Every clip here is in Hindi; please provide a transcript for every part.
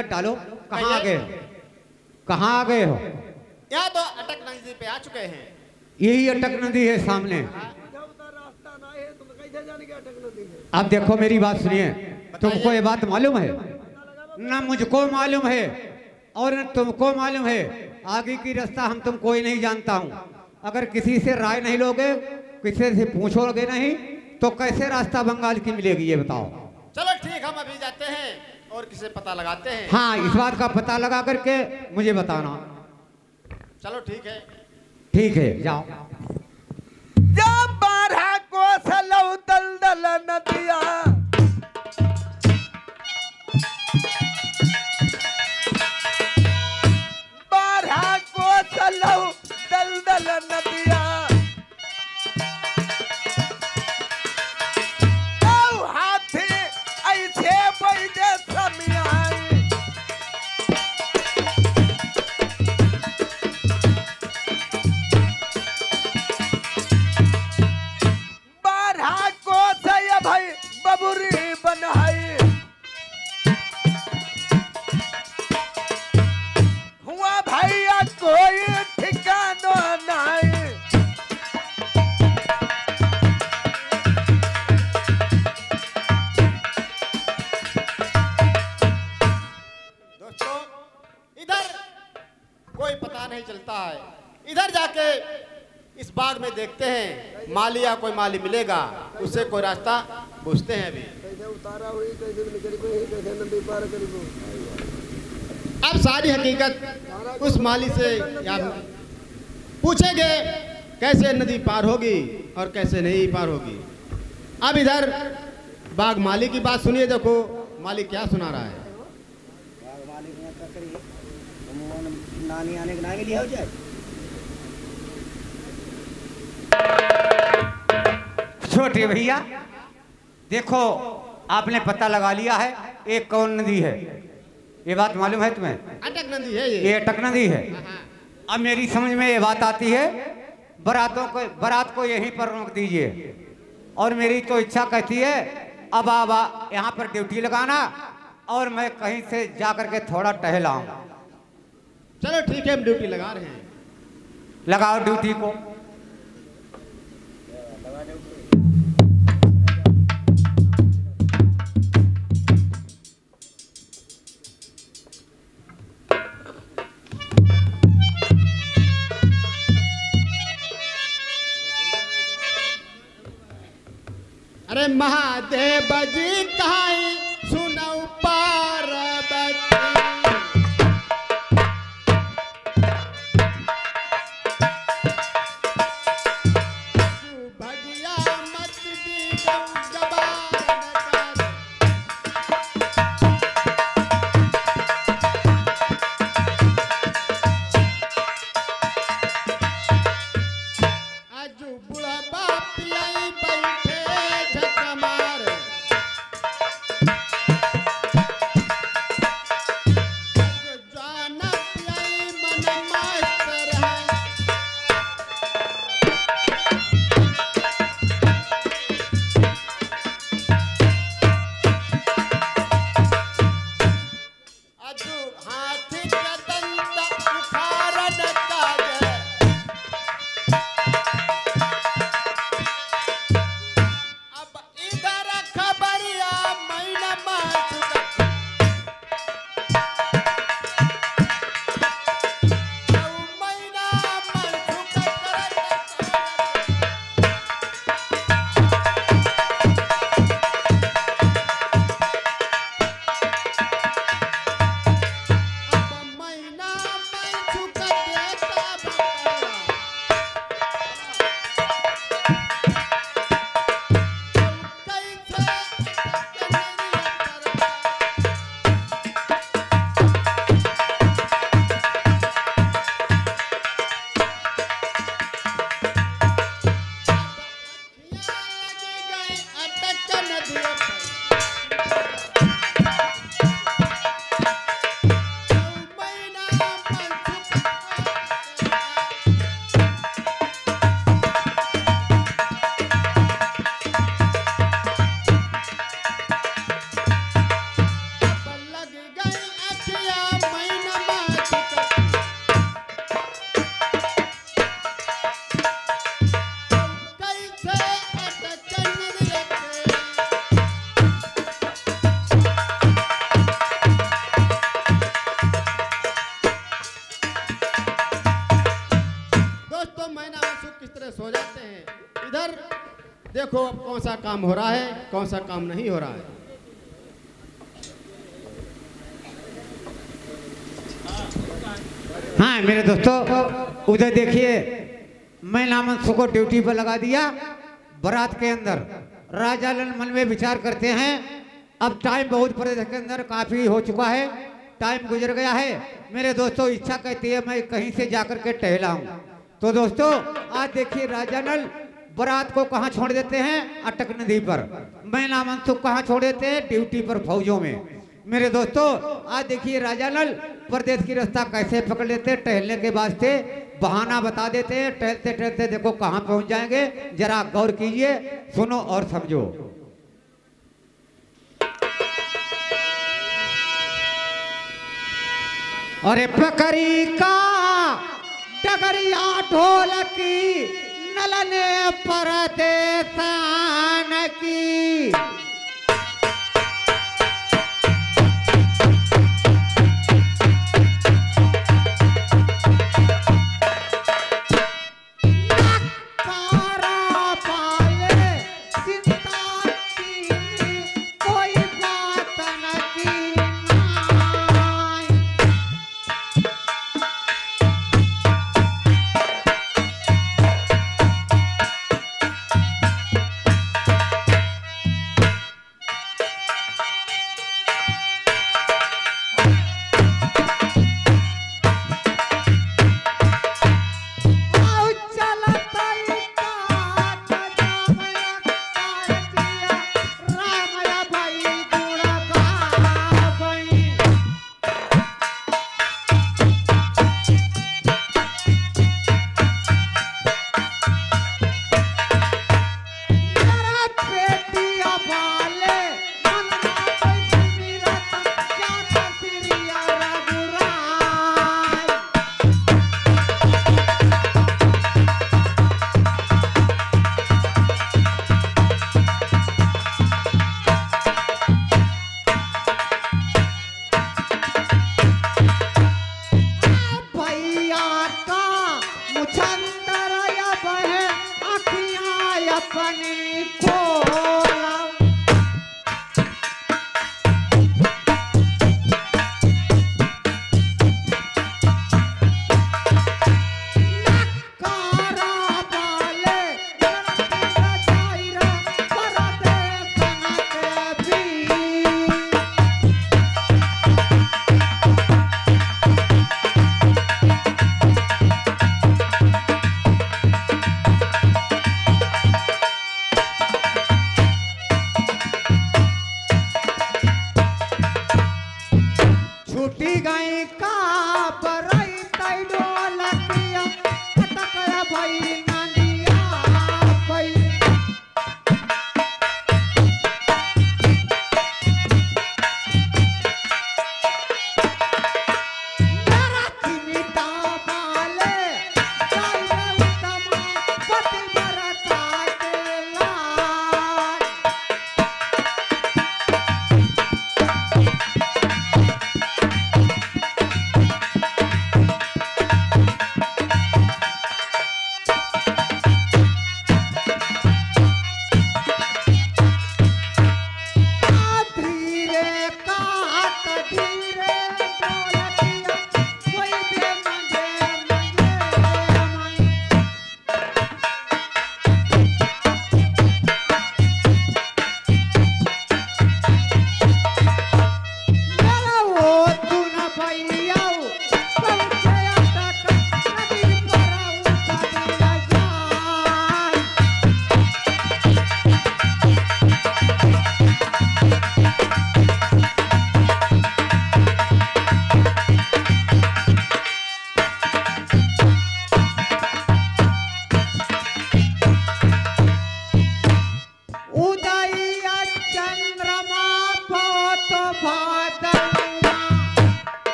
नज़र डालो कहाँ आ गए हो? कहाँ आ गए हो? यहाँ तो अटक नदी पे आ चुके हैं। यही अटक नदी है सामने। अब देखो मेरी बात सुनिए। तुमको ये बात मालूम है? न मुझको मालूम है और न तुमको मालूम है। आगे की रास्ता हम तुम कोई नहीं जानता हूँ। अगर किसी से राय नहीं लोगे किसी से पूछोगे नहीं तो कैसे रास्ता बंगाल की मिलेगी ये बताओ। चलो ठीक हम अभी जाते हैं। और किसे पता लगाते हैं? हाँ इस बात का पता लगा करके मुझे बताना। चलो ठीक है। ठीक है जाओ। जब बारह को सलो दल दल नदिया। कोई पता नहीं चलता है। इधर जाके इस बाग में देखते हैं माली या कोई माली मिलेगा उससे कोई रास्ता पूछते हैं अभी। अब सारी हकीकत उस माली से या पूछेंगे, कैसे नदी पार होगी और कैसे नहीं पार होगी। अब इधर बाग माली की बात सुनिए, देखो माली क्या सुना रहा है। नानी आने के नानी लिया हो जाए। छोटे भैया देखो आपने पता लगा लिया है एक कौन नदी है? ये बात मालूम है तुम्हें? अटक नदी है ये। ये अटक नदी है। अब मेरी समझ में ये बात आती है बरातों को बारात को यहीं पर रोक दीजिए। और मेरी तो इच्छा कहती है अब आप यहाँ पर ड्यूटी लगाना और मैं कहीं से जा करके थोड़ा टहल आऊँ चलो ठीक है हम ड्यूटी लगा रहे हैं। लगाओ ड्यूटी को। अरे महादेव जी सुनौ काम हो रहा है, कौन सा काम नहीं हो रहा है? हाँ मेरे दोस्तों उधर देखिए, मैं नामन को ड्यूटी पर लगा दिया। बारात के अंदर, राजा लाल मन में विचार करते हैं, अब टाइम बहुत प्रदेश के अंदर, काफ़ी हो चुका है टाइम गुजर गया है। मेरे दोस्तों, इच्छा कहती है, मैं कहीं से जाकर के टहलाऊं। तो दोस्तों, आज देखिए राजा नल बारात को कहाँ छोड़ देते हैं? अटक नदी पर। मैं नामनसुख कहाँ छोड़ देते हैं? ड्यूटी पर फौजों में। मेरे दोस्तों, आज देखिए राजा नल, प्रदेश की रास्ता कैसे पकड़ लेते हैं टहलने के वास्ते बहाना बता देते हैं। टहलते टहलते देखो कहाँ पहुँच जाएँगे। जरा गौर कीजिए, सुनो और समझो। अरे पकड़ी का डगरिया ढोलकी नलने परदेसान की।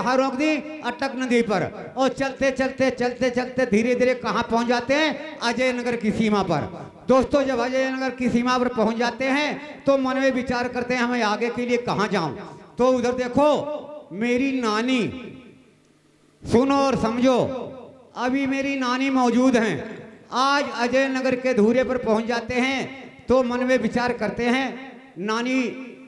कहाँ रोक दी? अटक नदी पर। और चलते चलते चलते चलते धीरे धीरे कहाँ पहुँच जाते हैं? अजय नगर की सीमा पर। दोस्तों, जब अजय नगर की सीमा पर पहुँच जाते हैं तो मन में विचार करते हैं, हमें आगे के लिए कहाँ जाऊँ? तो उधर देखो, मेरी नानी, सुनो और समझो, अभी मेरी नानी मौजूद हैं। आज अजय नगर के धूरे पर पहुँच जाते हैं तो मन में विचार करते हैं, नानी,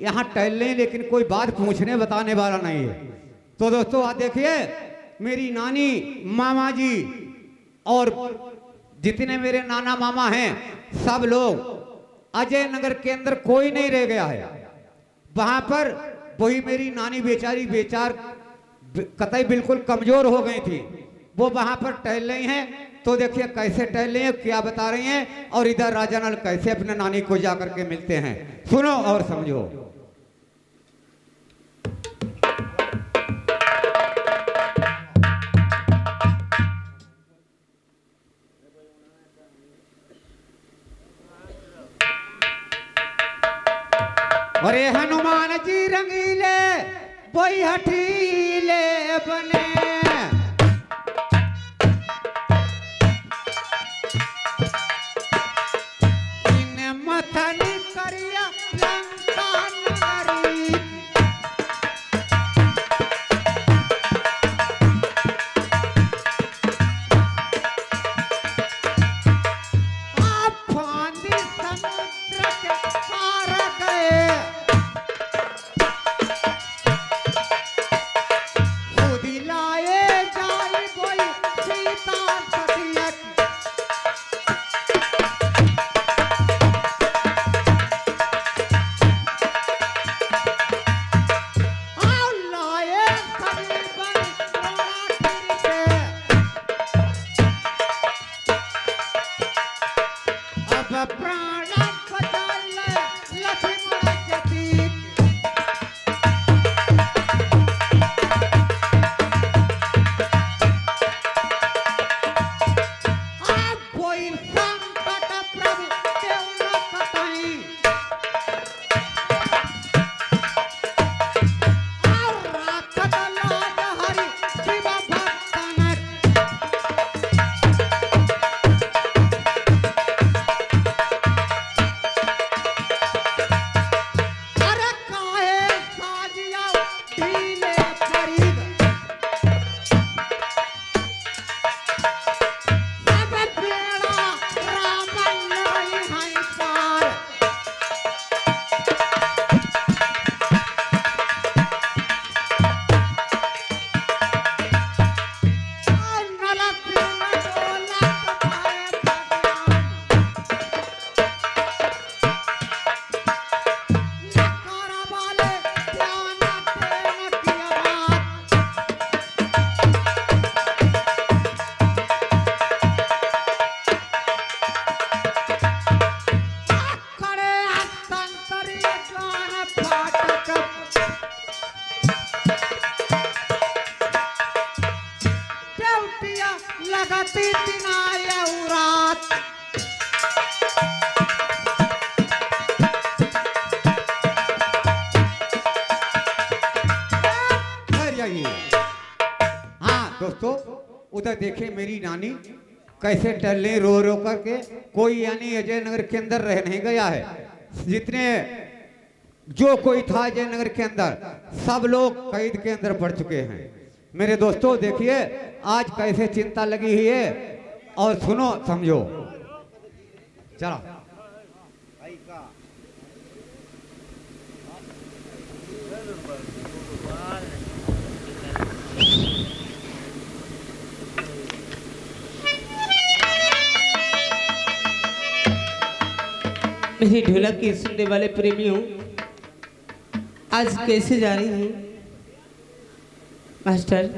यहाँ टहल लें लेकिन कोई बात पूछने, बताने वाला नहीं है। तो दोस्तों, आप देखिए, मेरी नानी, मामा जी और जितने मेरे नाना मामा हैं, सब लोग अजय नगर के अंदर कोई नहीं रह गया है। वहाँ पर वही मेरी नानी बेचारी बेचार कतई बिल्कुल कमज़ोर हो गई थी। वो वहाँ पर टहल रही हैं तो देखिए कैसे टहल रही हैं, क्या बता रही हैं, और इधर राजा नल कैसे अपने नानी को जाकर के मिलते हैं। सुनो और समझो। वही हठीले बने। कैसे टहले रो रो करके, कोई यानी अजय नगर के अंदर रह नहीं गया है। जितने जो कोई था अजय नगर के अंदर, सब लोग कैद के अंदर पड़ चुके हैं। मेरे दोस्तों, देखिए, आज कैसे चिंता लगी हुई है, और सुनो, समझो। चलो। भाई का मेरी ढोलक की सुनने वाले प्रेमियों आज कैसे जा रही हूँ? मास्टर